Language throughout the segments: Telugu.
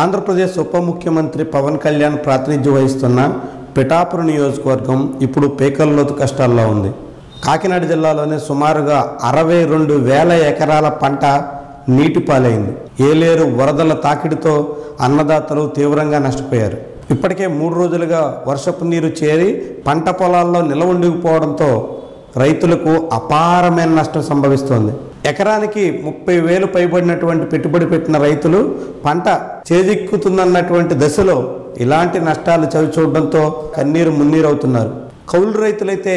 ఆంధ్రప్రదేశ్ ఉప ముఖ్యమంత్రి పవన్ కళ్యాణ్ ప్రాతినిధ్యం వహిస్తున్న పిఠాపురం నియోజకవర్గం ఇప్పుడు పేకల్లోతు కష్టాల్లో ఉంది. కాకినాడ జిల్లాలోనే సుమారుగా అరవై రెండు వేల ఎకరాల పంట నీటి పాలైంది ఏలేరు వరదల తాకిడితో అన్నదాతలు తీవ్రంగా నష్టపోయారు. ఇప్పటికే మూడు రోజులుగా వర్షపు నీరు చేరి పంట పొలాల్లో నిలవ ఉండిపోవడంతో రైతులకు అపారమైన నష్టం సంభవిస్తోంది. ఎకరానికి ముప్పై వేలు పైబడినటువంటి పెట్టుబడి పెట్టిన రైతులు పంట చేజిక్కుతుందన్నటువంటి దశలో ఇలాంటి నష్టాలు చవి చూడడంతో కన్నీరు మున్నీరవుతున్నారు కౌలు రైతులైతే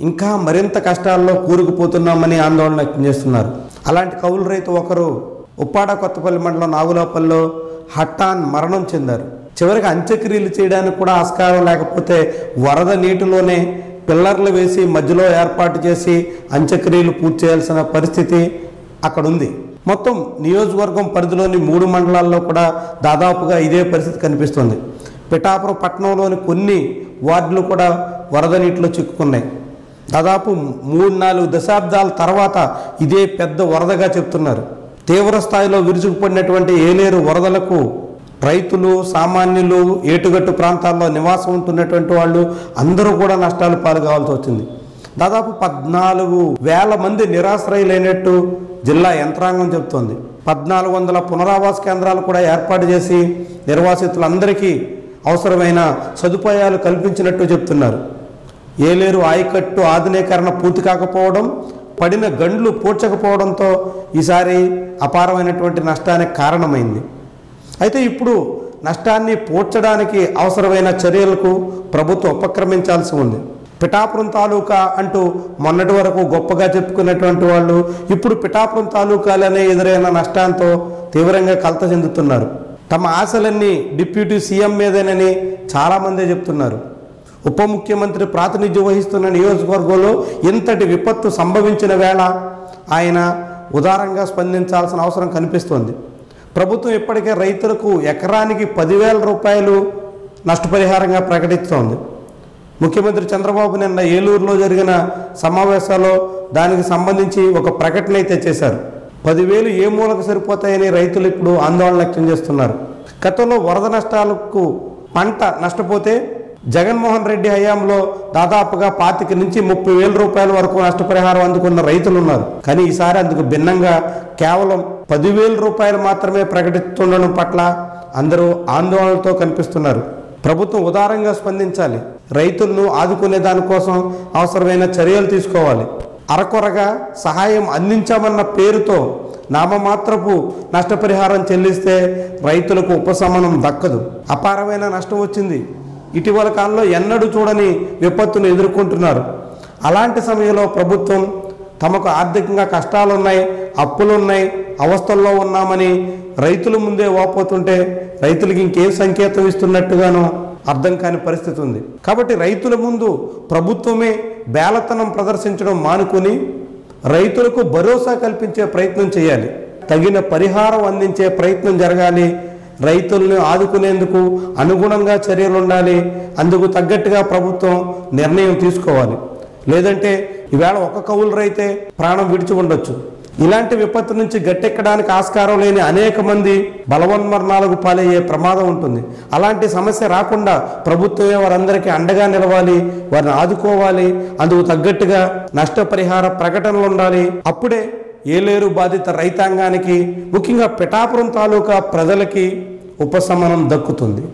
ఇంకా మరింత కష్టాల్లో కూరుకుపోతున్నామని ఆందోళన వ్యక్తం చేస్తున్నారు. అలాంటి కౌలు రైతు ఒకరు ఉప్పాడ కొత్తపల్లి మండలం నాగులాపల్లిలో హఠాన్ మరణం చెందారు. చివరికి అంత్యక్రియలు చేయడానికి కూడా ఆస్కారం లేకపోతే వరద నీటిలోనే పిల్లర్లు వేసి మధ్యలో ఏర్పాటు చేసి అంత్యక్రియలు పూర్తి చేయాల్సిన పరిస్థితి అక్కడ ఉంది మొత్తం నియోజకవర్గం పరిధిలోని మూడు మండలాల్లో కూడా దాదాపుగా ఇదే పరిస్థితి కనిపిస్తుంది. పిఠాపురం పట్టణంలోని కొన్ని వార్డులు కూడా వరద నీటిలో చిక్కుకున్నాయి. దాదాపు మూడు నాలుగు దశాబ్దాల తర్వాత ఇదే పెద్ద వరదగా చెప్తున్నారు. తీవ్ర స్థాయిలో విరుచుకుపడినటువంటి ఏలేరు వరదలకు రైతులు సామాన్యులు ఏటుగట్టు ప్రాంతాల్లో నివాసం ఉంటున్నటువంటి వాళ్ళు అందరూ కూడా నష్టాలు పాల్గొవాల్సి వచ్చింది. దాదాపు పద్నాలుగు వేల మంది నిరాశ్రయులైనట్టు జిల్లా యంత్రాంగం చెబుతోంది. పద్నాలుగు వందల పునరావాస కేంద్రాలు కూడా ఏర్పాటు చేసి నిర్వాసితులందరికీ అవసరమైన సదుపాయాలు కల్పించినట్టు చెప్తున్నారు. ఏలేరు ఆయకట్టు ఆధునీకరణ పూర్తి కాకపోవడం పడిన గండ్లు పూడ్చకపోవడంతో ఈసారి అపారమైనటువంటి నష్టానికి కారణమైంది. అయితే ఇప్పుడు నష్టాన్ని పూడ్చడానికి అవసరమైన చర్యలకు ప్రభుత్వం ఉపక్రమించాల్సి ఉంది. పిఠాపురం తాలూకా అంటూ మొన్నటి వరకు గొప్పగా చెప్పుకున్నటువంటి వాళ్ళు ఇప్పుడు పిఠాపురం తాలూకాలనే ఎదురైన నష్టాంతో తీవ్రంగా కలత చెందుతున్నారు. తమ ఆశలన్నీ డిప్యూటీ సీఎం మీదేనని చాలామందే చెప్తున్నారు. ఉప ముఖ్యమంత్రి ప్రాతినిధ్యం వహిస్తున్న నియోజకవర్గంలో ఇంతటి విపత్తు సంభవించిన వేళ ఆయన ఉదారంగా స్పందించాల్సిన అవసరం కనిపిస్తోంది. ప్రభుత్వం ఇప్పటికే రైతులకు ఎకరానికి పదివేల రూపాయలు నష్టపరిహారంగా ప్రకటిస్తోంది. ముఖ్యమంత్రి చంద్రబాబు నిన్న ఏలూరులో జరిగిన సమావేశాల్లో దానికి సంబంధించి ఒక ప్రకటన అయితే చేశారు. పదివేలు ఏ మూలకు సరిపోతాయని రైతులు ఇప్పుడు ఆందోళన వ్యక్తం చేస్తున్నారు. గతంలో వరద నష్టాలకు పంట నష్టపోతే జగన్మోహన్ రెడ్డి హయాంలో దాదాపుగా పాతిక నుంచి ముప్పై వేల రూపాయల వరకు నష్టపరిహారం అందుకున్న రైతులు ఉన్నారు. కానీ ఈసారి అందుకు భిన్నంగా కేవలం పదివేల రూపాయలు మాత్రమే ప్రకటిస్తుండడం పట్ల అందరూ ఆందోళనతో కనిపిస్తున్నారు. ప్రభుత్వం ఉదారంగా స్పందించాలి. రైతులను ఆదుకునే దానికోసం అవసరమైన చర్యలు తీసుకోవాలి. అరకొరగా సహాయం అందించామన్న పేరుతో నామమాత్రపు నష్టపరిహారం చెల్లిస్తే రైతులకు ఉపశమనం దక్కదు. అపారమైన నష్టం వచ్చింది. ఇటీవల కాలంలో ఎన్నడూ చూడని విపత్తును ఎదుర్కొంటున్నారు. అలాంటి సమయంలో ప్రభుత్వం తమకు ఆర్థికంగా కష్టాలున్నాయి అప్పులున్నాయి అవస్థల్లో ఉన్నామని రైతుల ముందే వాపోతుంటే రైతులకి ఇంకేం సంకేతం ఇస్తున్నట్టుగానో అర్థం కాని పరిస్థితి ఉంది. కాబట్టి రైతుల ముందు ప్రభుత్వమే బేలతనం ప్రదర్శించడం మానుకొని రైతులకు భరోసా కల్పించే ప్రయత్నం చేయాలి. తగిన పరిహారం అందించే ప్రయత్నం జరగాలి. రైతుల్ని ఆదుకునేందుకు అనుగుణంగా చర్యలు ఉండాలి అందుకు తగ్గట్టుగా ప్రభుత్వం నిర్ణయం తీసుకోవాలి. లేదంటే ఈవేళ ఒక కవులు రైతే ప్రాణం విడిచి ఉండొచ్చు. ఇలాంటి విపత్తు నుంచి గట్టెక్కడానికి ఆస్కారం లేని అనేక మంది బలవన్మరణాలకు పాలయ్యే ప్రమాదం ఉంటుంది. అలాంటి సమస్య రాకుండా ప్రభుత్వమే వారందరికీ అండగా నిలవాలి వారిని ఆదుకోవాలి. అందుకు తగ్గట్టుగా నష్టపరిహార ప్రకటనలు ఉండాలి. అప్పుడే ఏలేరు బాధిత రైతాంగానికి ముఖ్యంగా పిఠాపురం తాలూకా ప్రజలకి ఉపశమనం దక్కుతుంది.